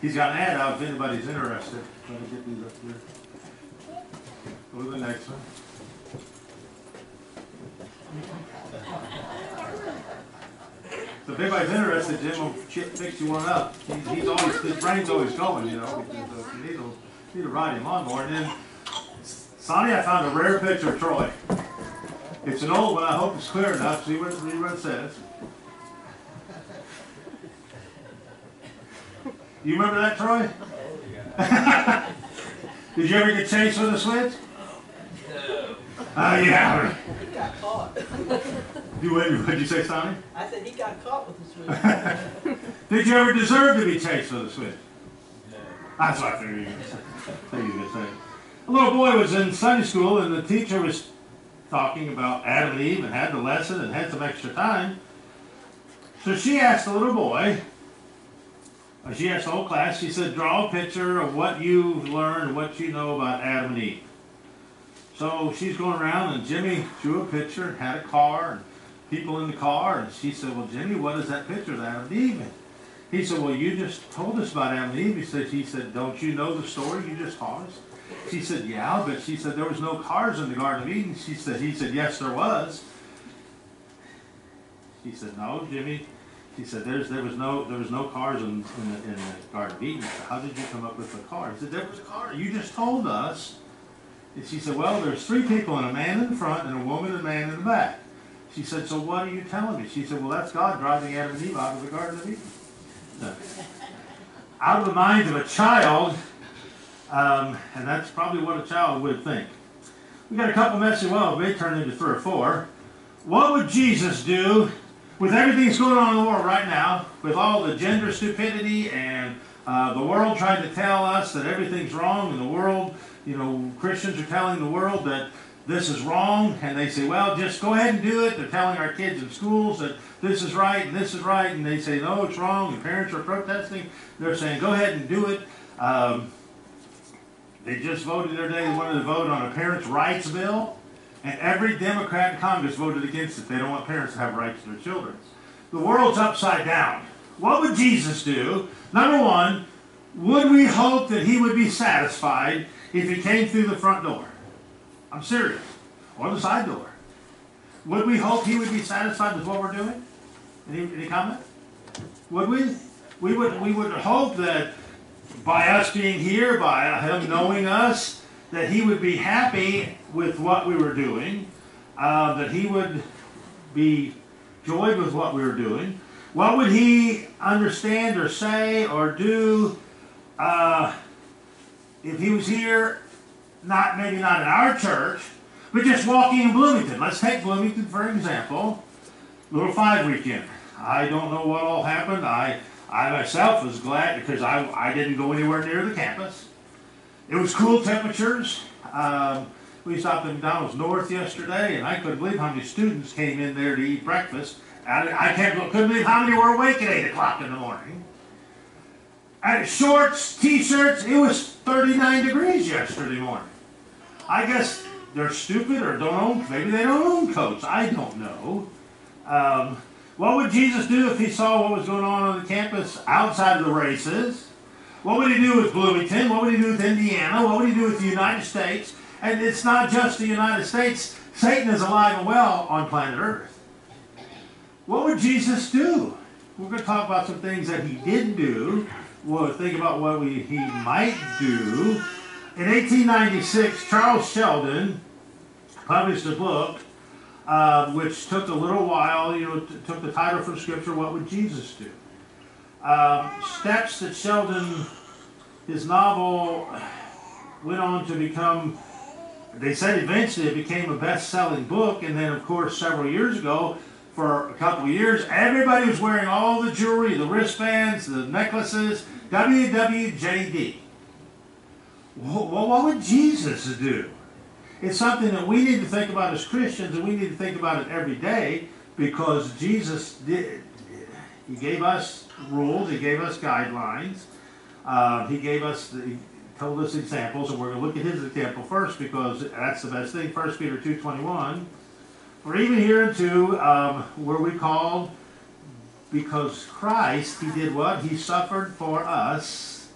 He's got an ad out if anybody's interested. Let me get these up here. Go to the next one. So if anybody's interested, Jim will fix you one up. He's, he's always, his brain's always going, you know, because uh, you need to, need to ride him on more. And then, Sonny, I found a rare picture of Troy. It's an old one, I hope it's clear enough, see what, see what it says. You remember that, Troy? Did you ever get chased with a switch? No. Oh, yeah. He got caught. You, what did you say, Sonny? I said he got caught with the switch. Did you ever deserve to be chased with a switch? No. That's what I figured you were going to say. A little boy was in Sunday school, and the teacher was talking about Adam and Eve and had the lesson and had some extra time. So she asked the little boy, uh, Uh, she asked the whole class, she said, draw a picture of what you've learned, what you know about Adam and Eve. So she's going around, and Jimmy drew a picture and had a car and people in the car, and she said, Well, Jimmy, what is that picture of Adam and Eve? He said, Well, you just told us about Adam and Eve. He said, He said, Don't you know the story you just told us? She said, Yeah, but she said there was no cars in the Garden of Eden. She said, He said, Yes, there was. She said, No, Jimmy. She said, There's there was no there was no cars in, in, the, in the Garden of Eden. So how did you come up with the car? He said, There was a car. You just told us. And she said, Well, there's three people and a man in the front and a woman and a man in the back. She said, So what are you telling me? She said, Well, that's God driving Adam and Eve out of the Garden of Eden. No. Out of the mind of a child, um, and that's probably what a child would think. We got a couple messages, well, it may turn into three or four. What would Jesus do with everything that's going on in the world right now, with all the gender stupidity and uh, the world trying to tell us that everything's wrong in the world? You know, Christians are telling the world that this is wrong, and they say, well, just go ahead and do it. They're telling our kids in schools that this is right and this is right, and they say, no, it's wrong, and parents are protesting. They're saying, go ahead and do it. Um, they just voted the other day, they wanted to vote on a parents' rights bill, and every Democrat in Congress voted against it. They don't want parents to have rights to their children. The world's upside down. What would Jesus do? Number one, would we hope that he would be satisfied if he came through the front door? I'm serious. Or the side door. Would we hope he would be satisfied with what we're doing? Any, any comment? Would we? We would, we would hope that by us being here, by him knowing us, that he would be happy with what we were doing, uh, that he would be joyed with what we were doing. What would he understand or say or do uh, if he was here, not maybe not in our church, but just walking in Bloomington? Let's take Bloomington for example. Little five weekend. I don't know what all happened. I I myself was glad because I, I didn't go anywhere near the campus. It was cool temperatures. Um, we stopped at McDonald's North yesterday, and I couldn't believe how many students came in there to eat breakfast. I, I can't, couldn't believe how many were awake at 8 o'clock in the morning. And shorts, t-shirts, it was 39 degrees yesterday morning. I guess they're stupid or don't own, maybe they don't own coats. I don't know. Um, what would Jesus do if he saw what was going on on the campus outside of the races? What would he do with Bloomington? What would he do with Indiana? What would he do with the United States? And it's not just the United States. Satan is alive and well on planet Earth. What would Jesus do? We're going to talk about some things that he did do. We'll think about what we, he might do. In 1896, Charles Sheldon published a book uh, which took a little while, you know, took the title from Scripture, What Would Jesus Do? Um, steps that Sheldon, his novel went on to become, they said eventually it became a best selling book, and then, of course, several years ago, for a couple of years, everybody was wearing all the jewelry, the wristbands, the necklaces, WWJD. Well, what would Jesus do? It's something that we need to think about as Christians, and we need to think about it every day because Jesus did. He gave us rules. He gave us guidelines. Uh, he gave us, the, he told us examples, and we're going to look at his example first because that's the best thing. 1 Peter two twenty one. For even here into um, where we called because Christ, he did what? He suffered for us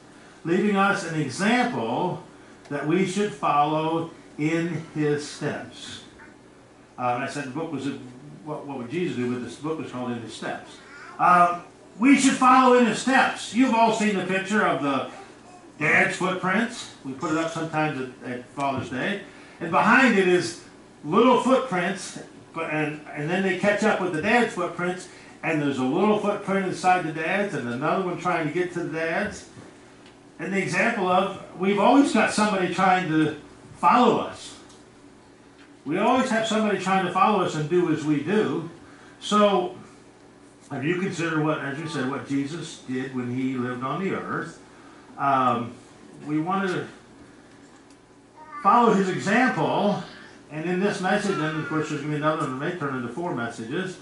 leaving us an example that we should follow in his steps. And I said the book was, what, what would Jesus do, but this book was called In His Steps. Um, we should follow in his steps. You've all seen the picture of the dad's footprints. We put it up sometimes at, at Father's Day. And behind it is little footprints, and, and then they catch up with the dad's footprints, and there's a little footprint inside the dad's, and another one trying to get to the dad's. And the example of, we've always got somebody trying to follow us. We always have somebody trying to follow us and do as we do. So, if you consider what, as you said, what Jesus did when he lived on the earth, um, we want to follow his example. And in this message, and of course, there's going to be another one that may turn into four messages.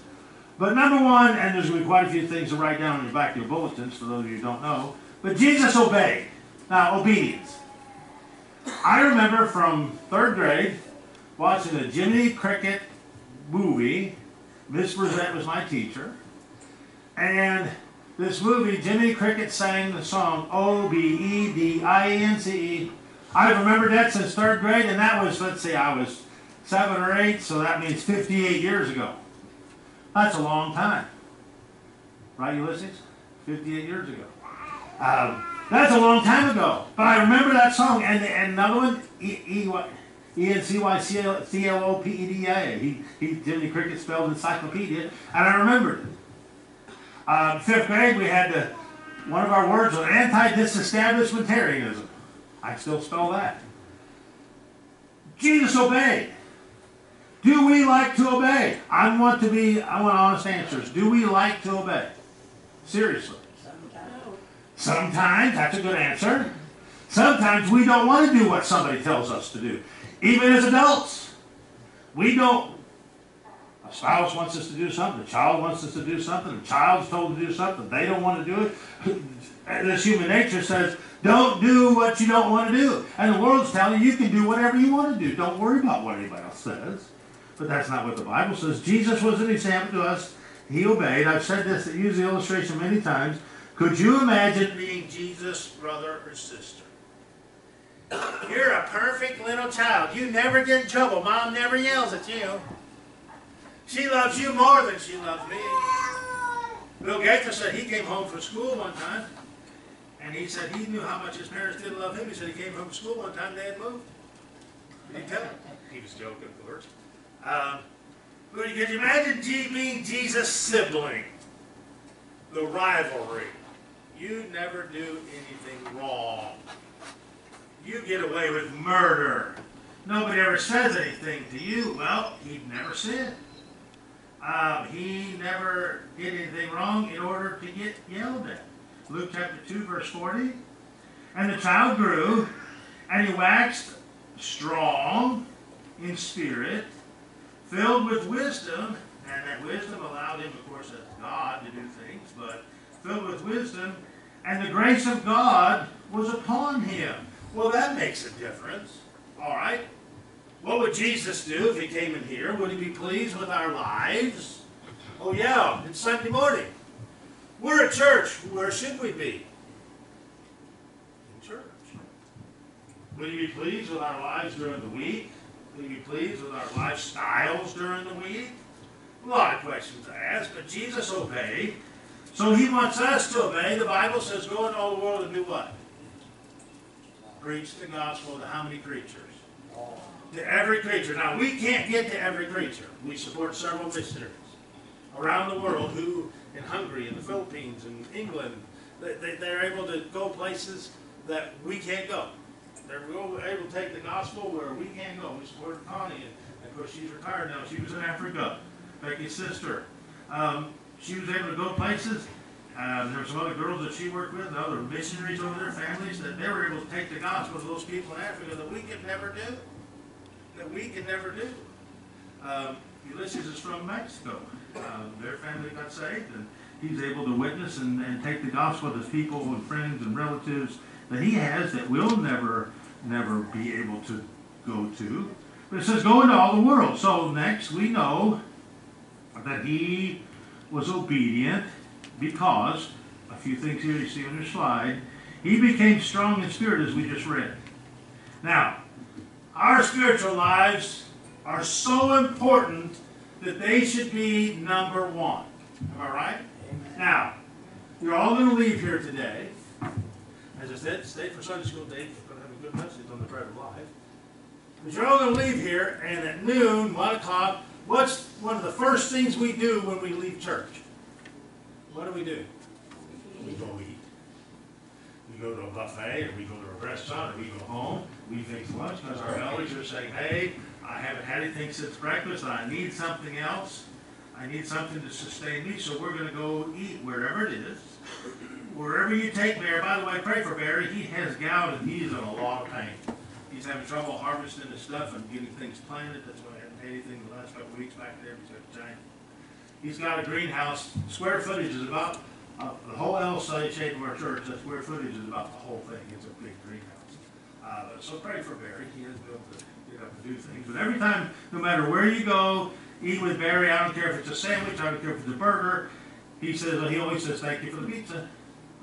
But number one, and there's going to be quite a few things to write down in the back of your bulletins for those of you who don't know, but Jesus obeyed. Now, obedience. I remember from third grade watching a Jiminy Cricket movie. Miss Brissette was my teacher. And this movie, Jiminy Cricket sang the song O B E D I N C E. I've remembered that since third grade, and that was, let's see, I was seven or eight, so that means 58 years ago. That's a long time. Right, Ulysses? 58 years ago. Um, that's a long time ago. But I remember that song, and, and another one, E N C Y C L O P E D A. He, he, Jiminy Cricket spelled encyclopedia, and I remembered it. Uh, fifth grade, we had to, one of our words was anti-disestablishmentarianism. I still spell that. Jesus obeyed. Do we like to obey? I want to be, I want honest answers. Do we like to obey? Seriously. Sometimes, Sometimes, that's a good answer. Sometimes we don't want to do what somebody tells us to do. Even as adults. We don't. Spouse wants us to do something. A child wants us to do something. A child's told to do something. They don't want to do it. This human nature says, don't do what you don't want to do. And the world's telling you you can do whatever you want to do. Don't worry about what anybody else says. But that's not what the Bible says. Jesus was an example to us. He obeyed. I've said this, I use the illustration many times. Could you imagine being Jesus' brother or sister? You're a perfect little child. You never get in trouble. Mom never yells at you. She loves you more than she loves me. Bill Gates said he came home from school one time, and he said he knew how much his parents didn't love him. He said he came home from school one time, they had moved. Did he tell him? He was joking, of course. Um, but could you imagine G being Jesus' sibling? The rivalry. You never do anything wrong. You get away with murder. Nobody ever says anything to you. Well, he'd never sinned. Um, he never did anything wrong in order to get yelled at. Luke chapter 2, verse 40. And the child grew, and he waxed strong in spirit, filled with wisdom, and that wisdom allowed him, of course, as God to do things, but filled with wisdom, and the grace of God was upon him. Well, that makes a difference. All right. What would Jesus do if he came in here? Would he be pleased with our lives? Oh, yeah, it's Sunday morning. We're at church. Where should we be? In church. Would he be pleased with our lives during the week? Would he be pleased with our lifestyles during the week? A lot of questions to ask, but Jesus obeyed. So he wants us to obey. The Bible says, go into all the world and do what? Preach the gospel to how many creatures? To every creature. Now, we can't get to every creature. We support several missionaries around the world who, in Hungary, in the Philippines, in England, they, they, they're able to go places that we can't go. They're able to take the gospel where we can't go. We support Connie, and of course, she's retired now. She was in Africa, Becky's sister. Um, she was able to go places. Um, there were some other girls that she worked with, other missionaries over their families, that they were able to take the gospel to those people in Africa that we could never do. That we can never do. Um, Ulysses is from Mexico. Um, their family got saved, and he's able to witness and, and take the gospel to his people and friends and relatives that he has that we'll never, never be able to go to. But it says, go into all the world. So next we know that he was obedient because, a few things here you see on your slide, He became strong in spirit, as we just read. Now, our spiritual lives are so important that they should be number one. Am I right? Now, you're all going to leave here today. As I said, stay for Sunday school, Dave. We're going to have a good message on the bread of life. But you're all going to leave here, and at noon, 1 o'clock, what's one of the first things we do when we leave church? What do we do? We go eat. We go to a buffet, or we go to a restaurant, or we go home. We fix lunch because our bellies are saying, hey, I haven't had anything since breakfast, I need something else. I need something to sustain me, so we're gonna go eat wherever it is. Wherever you take Barry, by the way, pray for Barry, he has gout and he's in a lot of pain. He's having trouble harvesting his stuff and getting things planted, that's why I haven't had anything the last couple weeks back there, he's got a giant. He's got a greenhouse, square footage is about, uh, the whole L side shape of our church, the square footage is about the whole thing, it's a big. Uh, so pray for Barry, he has been able to get up and do things, but every time, no matter where you go, eat with Barry, I don't care if it's a sandwich, I don't care if it's a burger, he says, he always says, thank you for the pizza.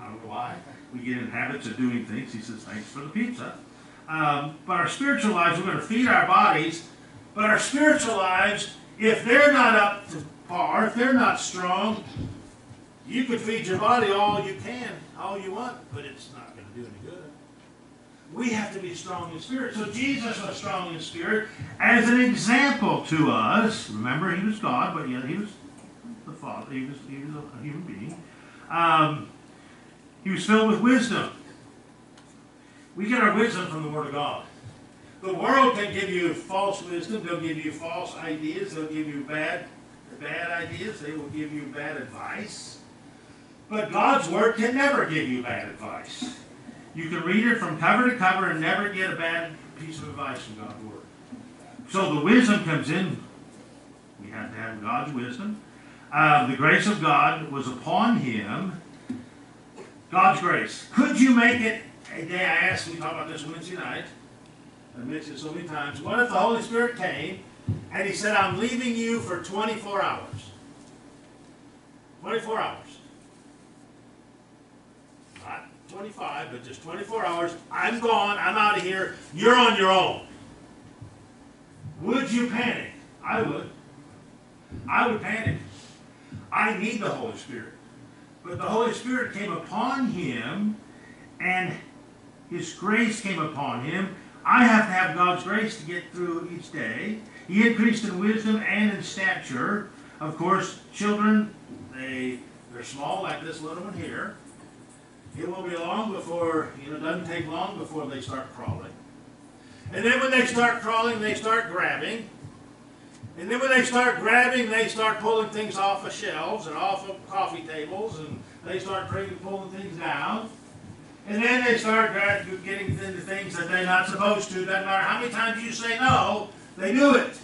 I don't know why, we get in habits of doing things, he says, thanks for the pizza. Um, but our spiritual lives, we're gonna feed our bodies, but our spiritual lives, if they're not up to par, if they're not strong, you could feed your body all you can, all you want, but it's not gonna do any good. We have to be strong in spirit. So Jesus was strong in spirit as an example to us. Remember, he was God, but yet he was the Father. He was, he was a human being. Um, he was filled with wisdom. We get our wisdom from the Word of God. The world can give you false wisdom. They'll give you false ideas. They'll give you bad, bad ideas. They will give you bad advice. But God's Word can never give you bad advice. You can read it from cover to cover and never get a bad piece of advice from God's Word. So the wisdom comes in. We have to have God's wisdom. Uh, the grace of God was upon him. God's grace. Could you make it a day? I asked, we talked about this Wednesday night. I mentioned it so many times. What if the Holy Spirit came and he said, I'm leaving you for 24 hours? 24 hours. Not 25, but just 24 hours. I'm gone. I'm out of here. You're on your own. Would you panic? I would. I would panic. I need the Holy Spirit. But the Holy Spirit came upon him and his grace came upon him. I have to have God's grace to get through each day. He increased in wisdom and in stature. Of course, children, they, they're small like this little one here. It will be long before, you know, it doesn't take long before they start crawling. And then when they start crawling, they start grabbing. And then when they start grabbing, they start pulling things off of shelves and off of coffee tables, and they start pulling things down. And then they start getting into things that they're not supposed to. Doesn't matter how many times you say no, they do it.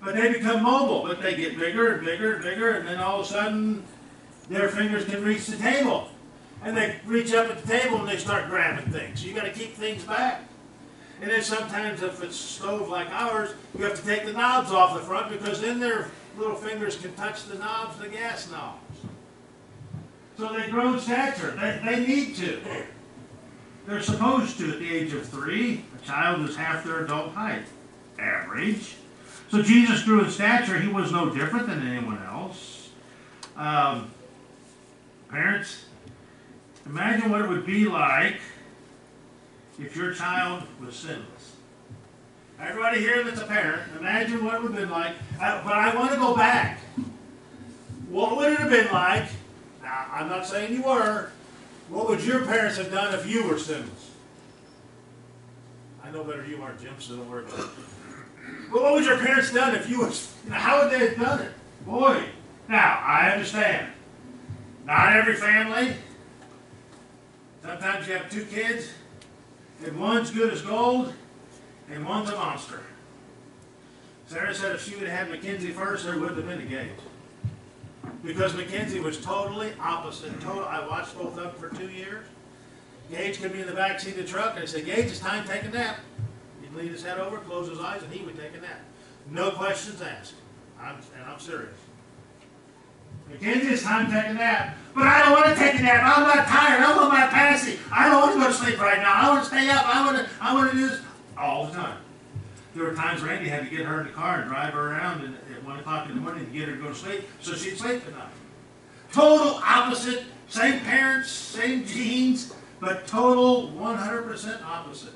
But they become mobile, but they get bigger and bigger and bigger, and then all of a sudden, their fingers can reach the table. And they reach up at the table and they start grabbing things. You got to keep things back. And then sometimes if it's a stove like ours, you have to take the knobs off the front because then their little fingers can touch the knobs, the gas knobs. So they grow stature. They, they need to. They're supposed to at the age of three. A child is half their adult height, average. So Jesus grew in stature. He was no different than anyone else. Um, parents, imagine what it would be like if your child was sinless. Everybody here that's a parent, imagine what it would have been like. I, but I want to go back. What would it have been like? Now, I'm not saying you were. What would your parents have done if you were sinless? I know better you aren't, Jim, so don't worry about it. But what would your parents done if you was? How would they have done it? Boy, now I understand. Not every family. Sometimes you have two kids, and one's good as gold, and one's a monster. Sarah said if she would have had Mackenzie first, there wouldn't have been a Gage. Because Mackenzie was totally opposite. Total. I watched both of them for two years. Gage could be in the back seat of the truck, and I said, Gage, it's time to take a nap. He'd lean his head over, close his eyes, and he would take a nap. No questions asked. I'm, and I'm serious. Mackenzie, it's time to take a nap. But I don't want to take a nap. I'm not tired. I want my passy. I don't want to go to sleep right now. I want to stay up. I want to. I want to do this all the time. There were times Randy had to get her in the car and drive her around and, at one o'clock in the morning to get her to go to sleep so she'd sleep at night. Total opposite. Same parents, same genes, but total 100% opposite.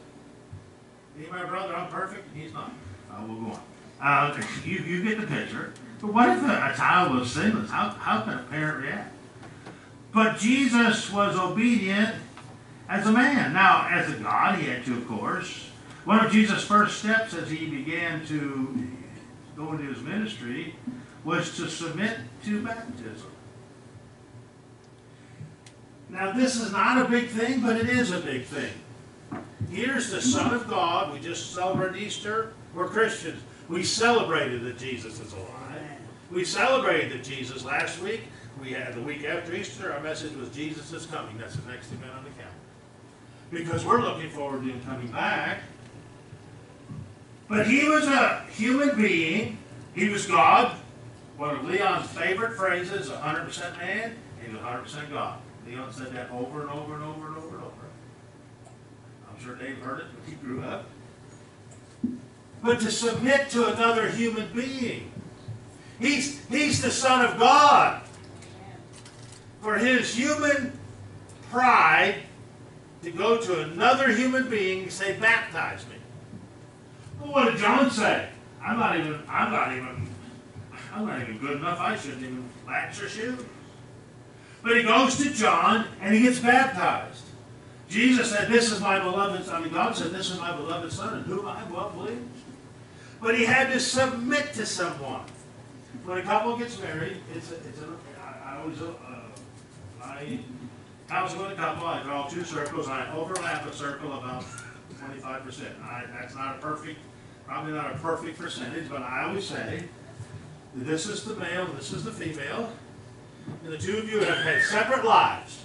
Me and my brother, I'm perfect, and he's not. Uh, we'll go on. Uh, you, you get the picture. But what if a, child was sinless? How, how can a parent react? But Jesus was obedient as a man. Now, as a God, he had to, of course. One of Jesus' first steps as he began to go into his ministry was to submit to baptism. Now, this is not a big thing, but it is a big thing. Here's the Son of God. We just celebrated Easter. We're Christians. We celebrated that Jesus is alive. We celebrated Jesus last week. We had the week after Easter. Our message was Jesus is coming. That's the next event on the calendar. Because we're looking forward to him coming back. But he was a human being. He was God. One of Leon's favorite phrases, 100% man, was 100% God. Leon said that over and over and over and over and over. I'm sure Dave heard it when he grew up. But to submit to another human being. He's, he's the Son of God. For his human pride to go to another human being and say, baptize me. Well, what did John say? I'm not even, I'm not even, I'm not even good enough. I shouldn't even latch your shoes. But he goes to John and he gets baptized. Jesus said, This is my beloved son. I mean, God said, This is my beloved son, in whom I well pleased. But he had to submit to someone. When a couple gets married, it's a, it's a, I, I always, uh, I counsel with a couple, I draw two circles, I overlap a circle about twenty-five percent. I, that's not a perfect, probably not a perfect percentage, but I always say, this is the male, this is the female, and the two of you have had separate lives.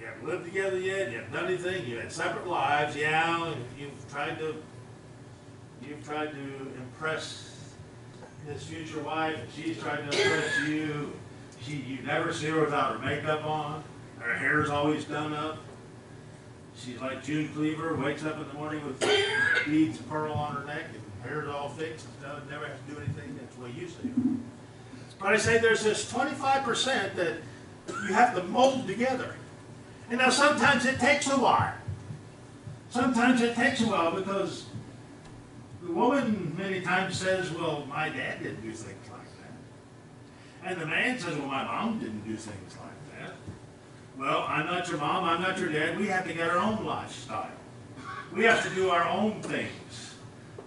You haven't lived together yet, you haven't done anything, you had separate lives, yeah, you've tried to, you've tried to impress his future wife, and she's tried to impress you. She, you never see her without her makeup on, her hair's always done up. She's like June Cleaver, wakes up in the morning with beads of pearl on her neck, and hair's all fixed, and stuff, never has to do anything, that's the way you see her. But I say there's this twenty-five percent that you have to mold together. And now sometimes it takes a while. Sometimes it takes a while because the woman many times says, well, my dad didn't do things like that. And the man says, well, my mom didn't do things like that. Well, I'm not your mom, I'm not your dad, we have to get our own lifestyle. We have to do our own things.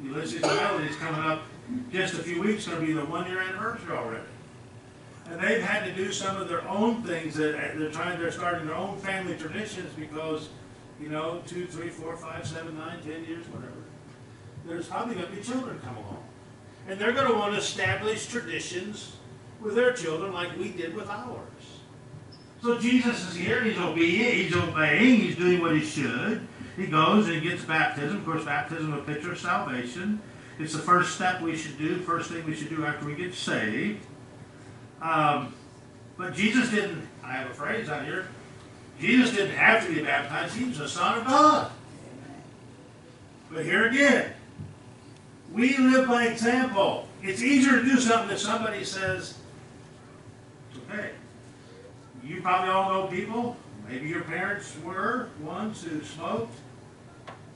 Ulysses Melody is coming up just a few weeks, gonna be the one-year anniversary already. And they've had to do some of their own things that uh, they're trying, they're starting their own family traditions because, you know, two, three, four, five, seven, nine, ten years, whatever. There's probably gonna be children come along. And they're gonna wanna establish traditions with their children like we did with ours. So Jesus is here, he's obedient, he's obeying, he's doing what he should. He goes and gets baptism. Of course, baptism is a picture of salvation. It's the first step we should do, first thing we should do after we get saved. Um, but Jesus didn't, I have a phrase on here, Jesus didn't have to be baptized, he was the Son of God. But here again, we live by example. It's easier to do something if somebody says, okay. You probably all know people, maybe your parents were ones who smoked,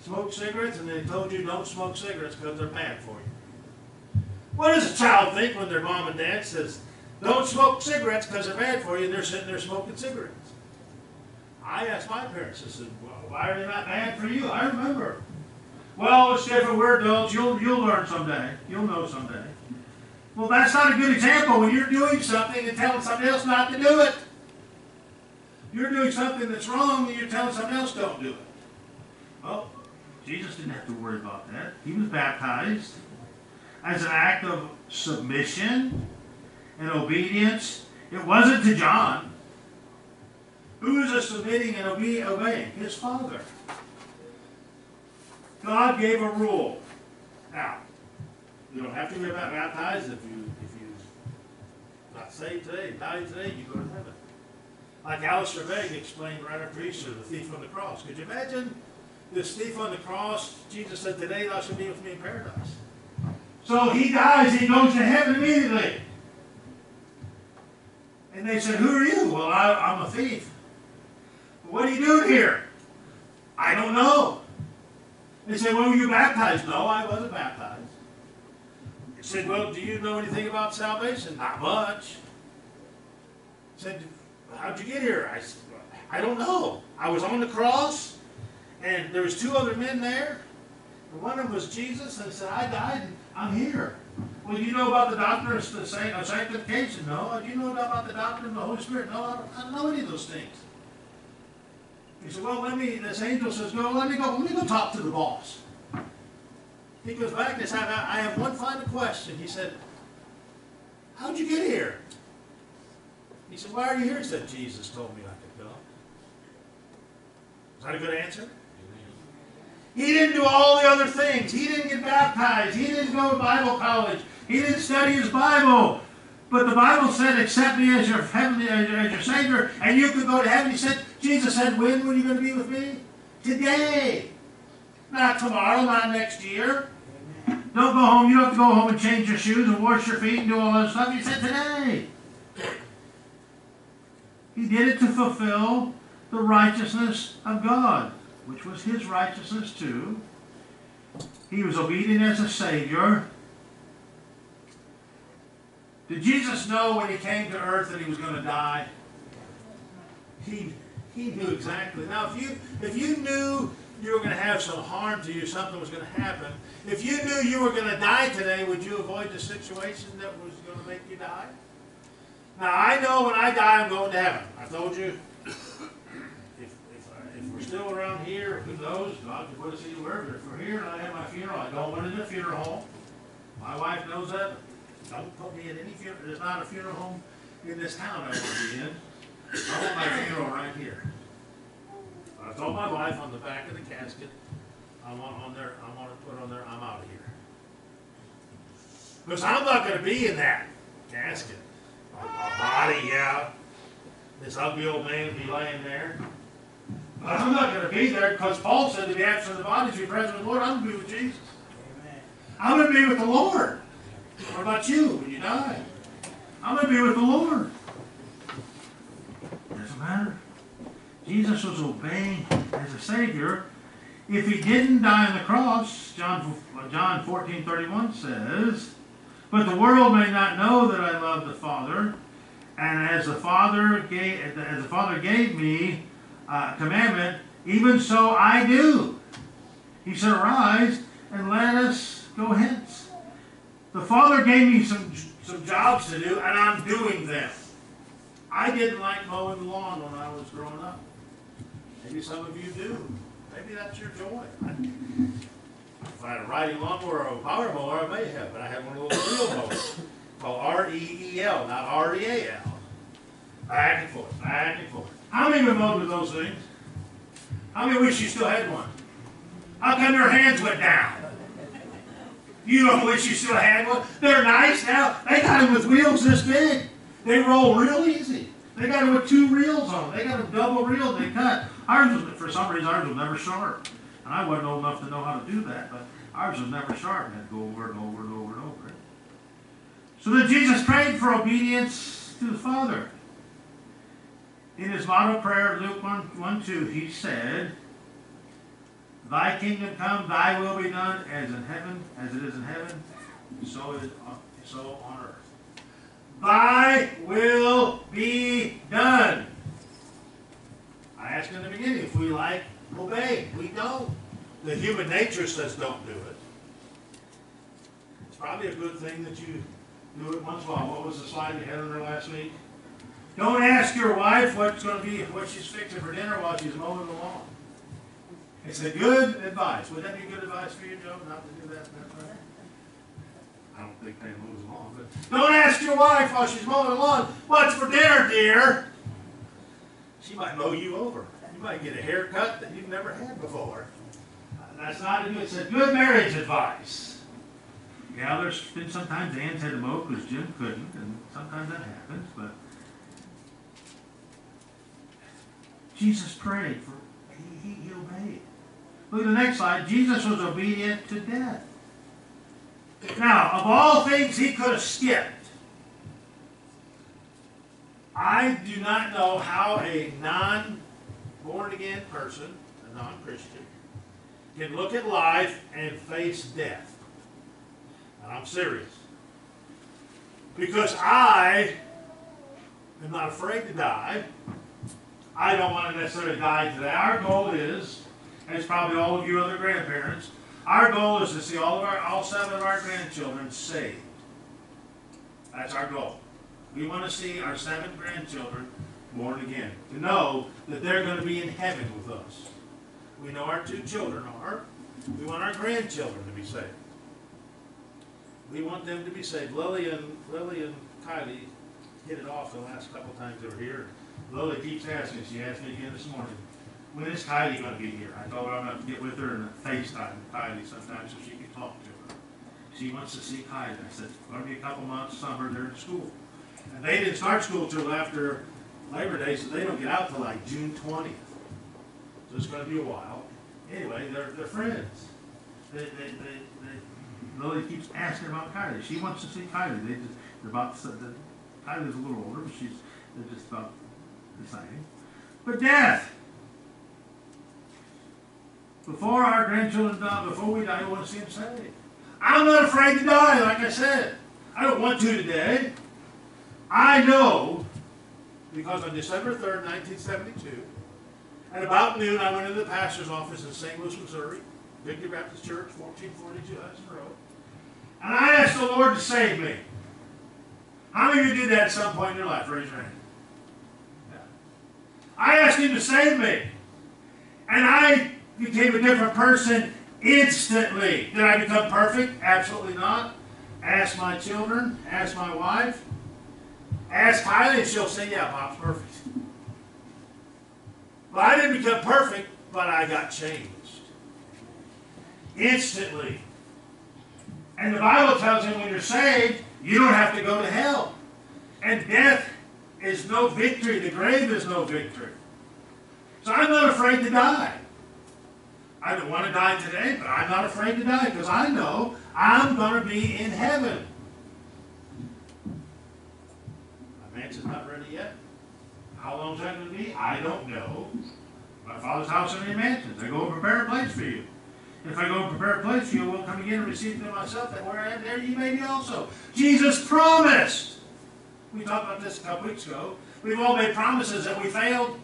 smoked cigarettes, and they told you don't smoke cigarettes because they're bad for you. What does a child think when their mom and dad says, don't smoke cigarettes because they're bad for you, and they're sitting there smoking cigarettes? I asked my parents, I said, well, why are they not bad for you? I remember. Well, different. We're adults. You'll, you'll learn someday. You'll know someday. Well, that's not a good example when you're doing something and telling somebody else not to do it. You're doing something that's wrong and you're telling somebody else don't do it. Well, Jesus didn't have to worry about that. He was baptized as an act of submission and obedience. It wasn't to John. Who is a submitting and obe- obeying? His father. God gave a rule. Now, you don't have to get baptized if you if you got saved today, died today, you go to heaven. Like Alistair Begg explained right after Easter, the thief on the cross. Could you imagine this thief on the cross? Jesus said, Today thou shalt be with me in paradise. So he dies, he goes to heaven immediately. And they said, Who are you? Well, I, I'm a thief. What are you doing here? I don't know. They said, Well, were you baptized? No, I wasn't baptized. He said, Well, do you know anything about salvation? Not much. He said, How'd you get here? I said, I don't know. I was on the cross, and there was two other men there. And one of them was Jesus, and he said, I died, and I'm here. Well, you know about the doctrine of sanctification? No. Do you know about the doctrine of the Holy Spirit? No, I I don't know any of those things. He said, well, let me, this angel says, no, let me go, let me go talk to the boss. He goes back and says, I I have one final question. He said, how'd you get here? He said, why are you here? He said, Jesus told me I could go. Is that a good answer? He didn't do all the other things. He didn't get baptized. He didn't go to Bible college. He didn't study his Bible. But the Bible said, accept me as your heavenly, as your, as your Savior, and you could go to heaven. He said, Jesus said, when were you going to be with me? Today. Not tomorrow, not next year. Don't go home. You don't have to go home and change your shoes and wash your feet and do all that stuff. He said, today. He did it to fulfill the righteousness of God, which was his righteousness too. He was obedient as a Savior. Did Jesus know when he came to earth that he was going to die? He, he knew exactly. Now, if you, if you knew you were going to have some harm to you, something was going to happen, if you knew you were going to die today, would you avoid the situation that was going to make you die? Now, I know when I die, I'm going to heaven. I told you. If, if, if we're still around here, who knows? God could put us anywhere. But if we're here and I have my funeral, I don't want in a funeral home. My wife knows that. Don't put me in any funeral. There's not a funeral home in this town I want to be in. I want my funeral right here. I told my wife on the back of the casket, I want on there, I want to put on there, I'm out of here. Because I'm not going to be in that casket. My body, yeah. This ugly old man will be laying there. But I'm not going to be there because Paul said to be absent of the body to be present with the Lord. I'm going to be with Jesus. Amen. I'm going to be with the Lord. What about you when you die? I'm going to be with the Lord. Doesn't matter. Jesus was obeying as a Savior. If he didn't die on the cross, John, John 14 31 says, But the world may not know that I love the Father, and as the Father gave, as the Father gave me uh, commandment, even so I do. He said, Arise and let us go hence. The Father gave me some, some jobs to do, and I'm doing them. I didn't like mowing the lawn when I was growing up. Maybe some of you do. Maybe that's your joy. If I had a riding lawnmower or a power mower, I may have, but I had one of those wheel mowers called R-E-E-L, not R-E-A-L. Back and forth, back and forth. How many of mowed with those things? How many wish you still had one? How come your hands went down? You don't wish you still had one? They're nice now. They got them with wheels this big. They roll real easy. They got them with two reels on them. They got a double reel They cut. Ours was, for some reason, ours was never sharp. And I wasn't old enough to know how to do that, but ours was never sharp. And had to go over and over and over and over. So then Jesus prayed for obedience to the Father. In his model prayer, Luke 1, 1 2, he said, Thy kingdom come, thy will be done, as in heaven, as it is in heaven, so is on, so on earth. Thy will be done. I asked in the beginning if we like obey. We don't. The human nature says don't do it. It's probably a good thing that you do it once in a while. What was the slide you had on there last week? Don't ask your wife what's going to be what she's fixing for dinner while she's mowing the lawn. It's a good advice. Would that be good advice for you, Joe, not to do that? I don't think they the lawn, but don't ask your wife while she's mowing the lawn, what's for dinner, dear? She might mow you over. You might get a haircut that you've never had before. That's not a good, it's a good marriage advice. Yeah, there's been sometimes Ann's had to mow because Jim couldn't, and sometimes that happens, but Jesus prayed for, he, he, he obeyed. Look at the next slide. Jesus was obedient to death. Now, of all things he could have skipped, I do not know how a non born again person, a non Christian, can look at life and face death. And I'm serious. Because I am not afraid to die. I don't want to necessarily die today. Our goal is, as probably all of you other grandparents, our goal is to see all of our, all seven of our grandchildren saved. That's our goal. We want to see our seven grandchildren born again. To know that they're going to be in heaven with us. We know our two children are. We want our grandchildren to be saved. We want them to be saved. Lily and Lily and Kylie hit it off the last couple times they were here. Lily keeps asking. She asked me again this morning. When is Kylie going to be here? I her I'm going to get with her and FaceTime Kylie sometime so she can talk to her. She wants to see Kylie. I said, it's going to be a couple months, summer, they're in school. And they didn't start school till after Labor Day, so they don't get out till like June 20th. So it's going to be a while. Anyway, they're, they're friends. They, they, they, Lily keeps asking about Kylie. She wants to see Kylie. They just, they're about, to- the, Kylie's a little older, but she's, they're just about deciding. But death! Before our grandchildren die, before we die, I want to see them saved. I'm not afraid to die, like I said. I don't want to today. I know, because on December 3rd, 1972, at about noon, I went into the pastor's office in St. Louis, Missouri, Victory Baptist Church, 1442 Hudson Road, and I asked the Lord to save me. How many of you did that at some point in your life? Raise your hand. Yeah. I asked Him to save me, and I became a different person instantly. Did I become perfect? Absolutely not. Ask my children, ask my wife, ask Kylie, and she'll say, Yeah, Pop's perfect. Well, I didn't become perfect, but I got changed. Instantly. And the Bible tells you when you're saved, you don't have to go to hell. And death is no victory. The grave is no victory. So I'm not afraid to die. I don't want to die today, but I'm not afraid to die because I know I'm going to be in heaven. My mansion's not ready yet. How long's that going to be? I don't know. My father's house and many mansions. I go and prepare a place for you. If I go and prepare a place for you, will come again and receive them myself, that where I am, there you may be also. Jesus promised. We talked about this a couple weeks ago. We've all made promises that we failed.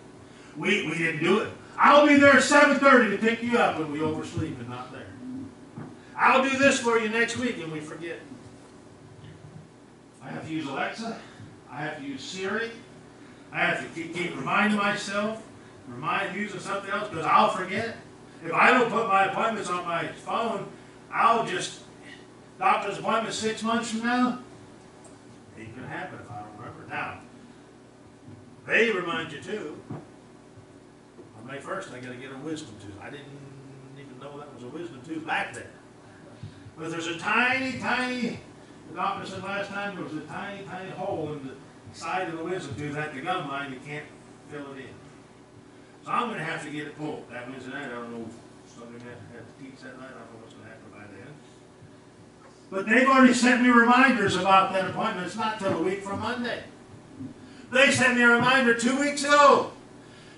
We, we didn't do it. I'll be there at 7.30 to pick you up when we oversleep and not there. I'll do this for you next week and we forget. I have to use Alexa. I have to use Siri. I have to keep, keep reminding myself, remind using something else because I'll forget. If I don't put my appointments on my phone, I'll just doctor's appointment six months from now. Ain't gonna happen if I don't remember. Now, they remind you too. On May first, I gotta get a wisdom tooth. I didn't even know that was a wisdom tooth back then. But there's a tiny, tiny, the doctor said last time, there was a tiny, tiny hole in the side of the wisdom tooth at the gum line, you can't fill it in. So I'm gonna have to get it pulled. That Wednesday night, I don't know, somebody had, had to teach that night, I don't know what's gonna happen by then. But they've already sent me reminders about that appointment. It's not till a week from Monday. They sent me a reminder two weeks ago.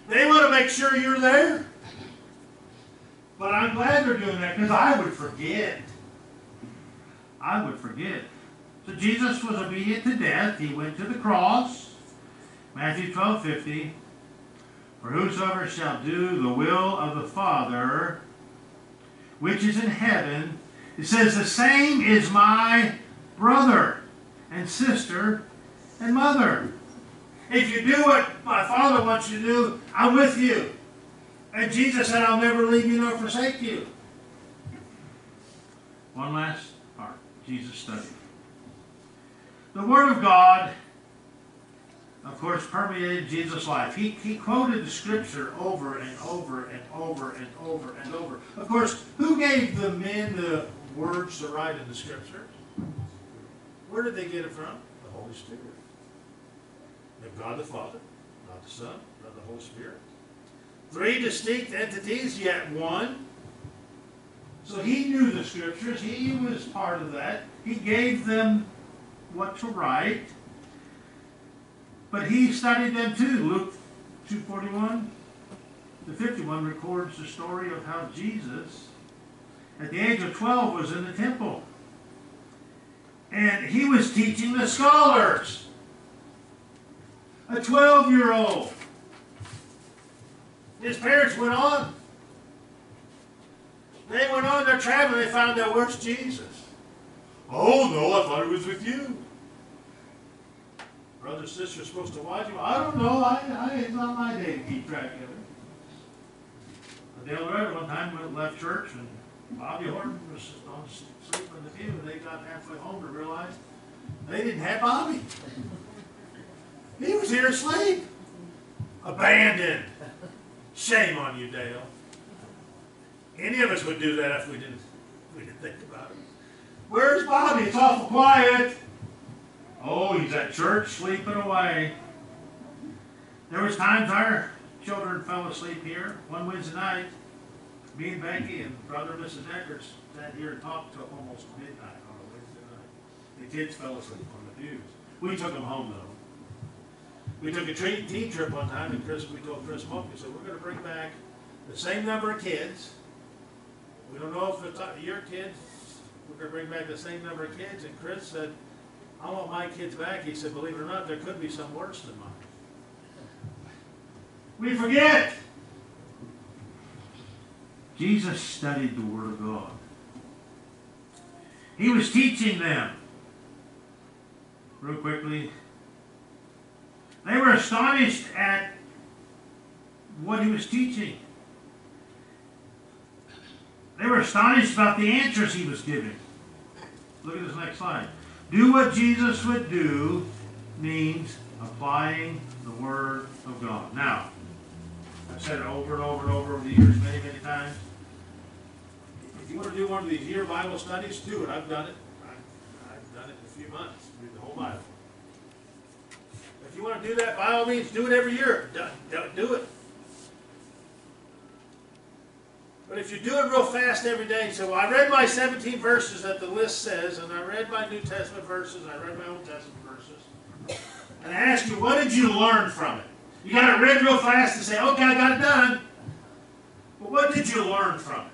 They want to make sure you're there. But I'm glad they're doing that because I would forget. I would forget. So Jesus was obedient to death. He went to the cross. Matthew 12 50. For whosoever shall do the will of the Father, which is in heaven, it says, the same is my brother and sister and mother. If you do what my Father wants you to do, I'm with you. And Jesus said, I'll never leave you nor forsake you. One last part Jesus study. The Word of God, of course, permeated Jesus' life. He, he quoted the Scripture over and over and over and over and over. Of course, who gave the men the words to write in the Scripture? Where did they get it from? The Holy Spirit. Of God the Father, not the Son, not the Holy Spirit. Three distinct entities, yet one. So he knew the scriptures, he was part of that. He gave them what to write. But he studied them too. Luke 241 to 51 records the story of how Jesus, at the age of 12, was in the temple. And he was teaching the scholars. A 12 year old. His parents went on. They went on their travel they found out where's Jesus. Oh no, I thought he was with you. Brother, sister supposed to watch him. I don't know. I, I it's not my day to keep track of it. Dale Red one time went left church and Bobby Horton was on sleep in the pew and they got halfway home to realize They didn't have Bobby. He was here asleep. Abandoned. Shame on you, Dale. Any of us would do that if we didn't, if we didn't think about it. Where's Bobby? It's awful quiet. Oh, he's at church sleeping away. There was times our children fell asleep here. One Wednesday night, me and Becky and brother and Mrs. Eckers sat here and talked till almost midnight on a Wednesday night. The kids fell asleep on the pews. We took them home though. We took a teen trip one time, and Chris, we told Chris Monk, we said, we're gonna bring back the same number of kids. We don't know if it's your kids, we're gonna bring back the same number of kids, and Chris said, I want my kids back. He said, believe it or not, there could be some worse than mine. We forget. Jesus studied the Word of God. He was teaching them. Real quickly, they were astonished at what he was teaching. They were astonished about the answers he was giving. Look at this next slide. Do what Jesus would do means applying the Word of God. Now, I've said it over and over and over over the years, many, many times. If you want to do one of these year Bible studies, do it. I've done it. I've, I've done it in a few months. Read the whole Bible. You want to do that, by all means, do it every year. Do, do, it. But if you do it real fast every day, and say, well, I read my 17 verses that the list says, and I read my New Testament verses, I read my Old Testament verses, and I ask you, what did you learn from it? You got it read real fast and say, okay, I got it done. But what did you learn from it?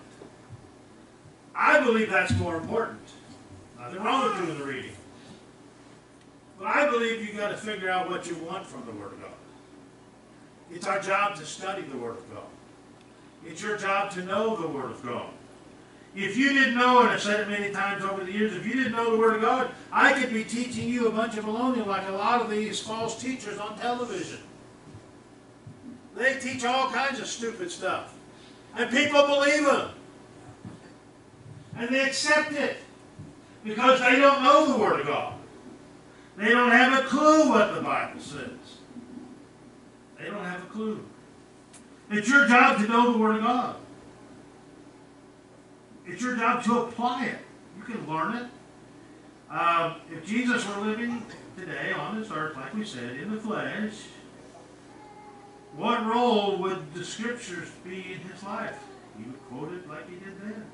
I believe that's more important. Nothing wrong with doing the reading. But I believe you've got to figure out what you want from the Word of God. It's our job to study the Word of God. It's your job to know the Word of God. If you didn't know, and I've said it many times over the years, if you didn't know the Word of God, I could be teaching you a bunch of baloney like a lot of these false teachers on television. They teach all kinds of stupid stuff. And people believe them. And they accept it. Because they don't know the Word of God. They don't have a clue what the Bible says. They don't have a clue. It's your job to know the Word of God. It's your job to apply it. You can learn it. Um, if Jesus were living today on this earth, like we said, in the flesh, what role would the Scriptures be in his life? He would quote it like he did then.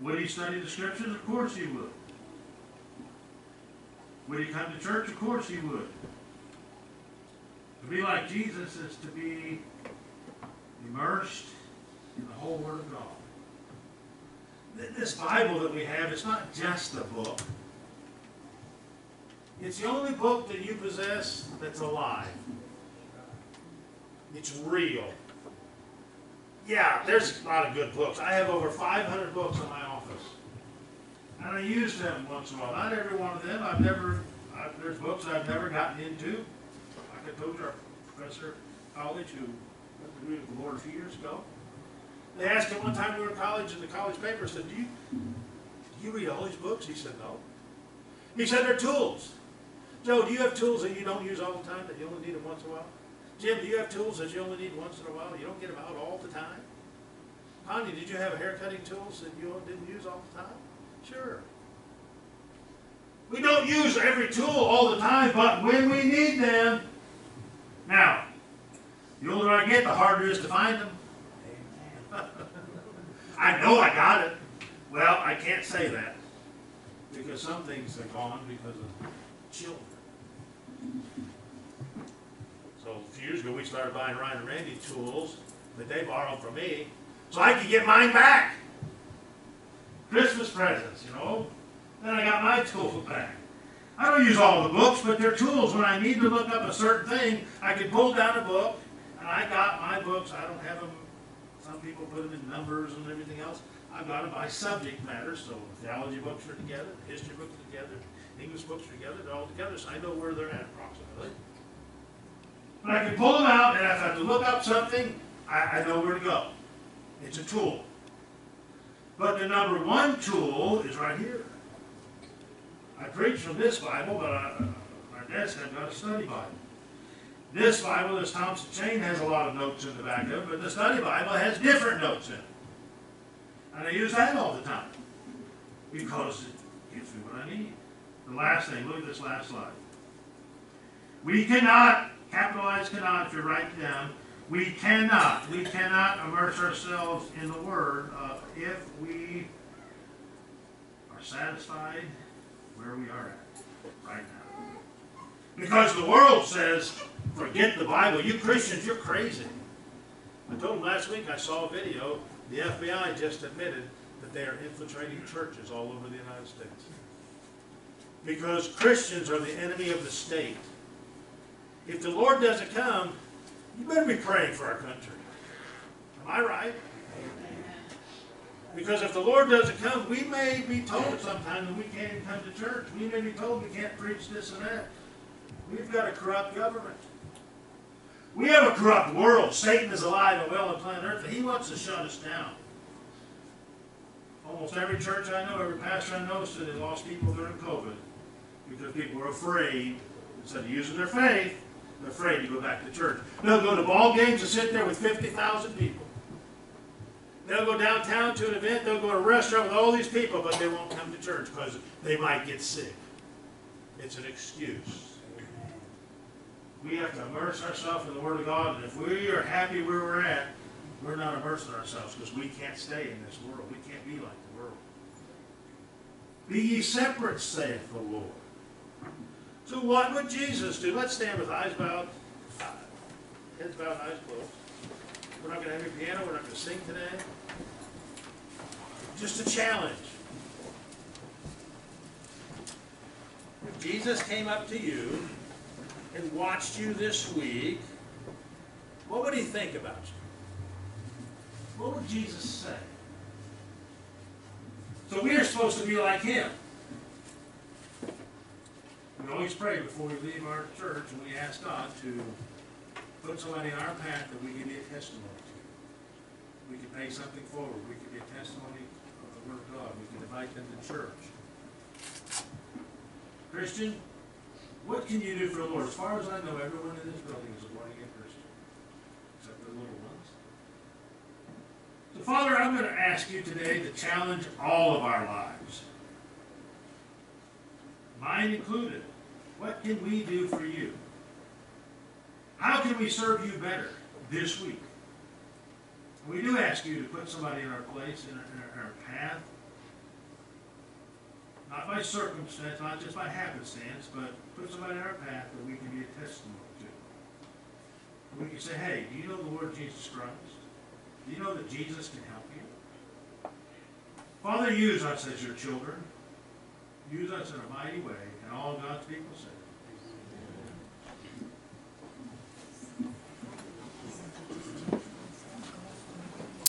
Would he study the Scriptures? Of course he would. Would he come to church? Of course he would. To be like Jesus is to be immersed in the whole Word of God. This Bible that we have is not just a book. It's the only book that you possess that's alive. It's real. Yeah, there's a lot of good books. I have over 500 books on my. And I use them once in a while. Not every one of them. I've never, i there's books I've never gotten into. I told you, our professor college who went to read the Lord a few years ago. They asked him one time we were in college, and the college paper said, do you, do you read all these books? He said, no. He said, they're tools. Joe, do you have tools that you don't use all the time, that you only need them once in a while? Jim, do you have tools that you only need once in a while? You don't get them out all the time? Connie, did you have hair cutting tools that you didn't use all the time? Sure. We don't use every tool all the time, but when we need them. Now, the older I get, the harder it is to find them. I know I got it. Well, I can't say that because some things are gone because of children. So a few years ago, we started buying Ryan and Randy tools that they borrowed from me so I could get mine back. Christmas presents, you know. Then I got my tools back. I don't use all the books, but they're tools. When I need to look up a certain thing, I can pull down a book, and I got my books. I don't have them. Some people put them in numbers and everything else. I've got them by subject matter. So theology books are together, history books are together, English books are together. They're all together, so I know where they're at approximately. But I can pull them out, and if I have to look up something, I, I know where to go. It's a tool. But the number one tool is right here. I preach from this Bible, but I, my desk I've got a study Bible. This Bible, this Thompson Chain, has a lot of notes in the back of it, but the study Bible has different notes in it. And I use that all the time because it gives me what I need. The last thing, look at this last slide. We cannot, capitalize cannot, if you write down, we cannot, we cannot immerse ourselves in the Word uh, if we are satisfied where we are at right now. Because the world says, forget the Bible. You Christians, you're crazy. I told them last week I saw a video. The FBI just admitted that they are infiltrating churches all over the United States. Because Christians are the enemy of the state. If the Lord doesn't come, you better be praying for our country. Am I right? Because if the Lord doesn't come, we may be told sometime that we can't even come to church. We may be told we can't preach this and that. We've got a corrupt government. We have a corrupt world. Satan is alive and well on planet Earth, and he wants to shut us down. Almost every church I know, every pastor I know said they lost people during COVID because people were afraid, instead of using their faith, they're afraid to go back to church. They'll go to ball games and sit there with 50,000 people. They'll go downtown to an event, they'll go to a restaurant with all these people, but they won't come to church because they might get sick. It's an excuse. We have to immerse ourselves in the Word of God, and if we are happy where we're at, we're not immersing ourselves because we can't stay in this world. We can't be like the world. Be ye separate, saith the Lord. So what would Jesus do? Let's stand with eyes bowed, heads bowed, eyes closed. We're not going to have a piano. We're not going to sing today. Just a challenge. If Jesus came up to you and watched you this week, what would he think about you? What would Jesus say? So we are supposed to be like him. Always pray before we leave our church and we ask God to put somebody in our path that we can be a testimony to. We can pay something forward. We can be a testimony of the Word of God. We can invite them to church. Christian, what can you do for the Lord? As far as I know, everyone in this building is a born again Christian, except the little ones. So, Father, I'm going to ask you today to challenge all of our lives, mine included. What can we do for you? How can we serve you better this week? We do ask you to put somebody in our place, in our, in our path, not by circumstance, not just by happenstance, but put somebody in our path that we can be a testimony to. We can say, hey, do you know the Lord Jesus Christ? Do you know that Jesus can help you? Father, use us as your children. Use us in a mighty way, and all God's people say.